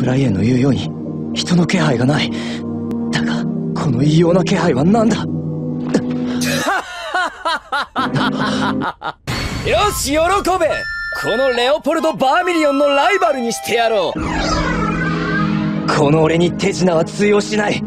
ブライエンの言うように人の気配がない。だがこの異様な気配は何だ？よし喜べ！このレオポルド・バーミリオンのライバルにしてやろう。この俺に手品は通用しない。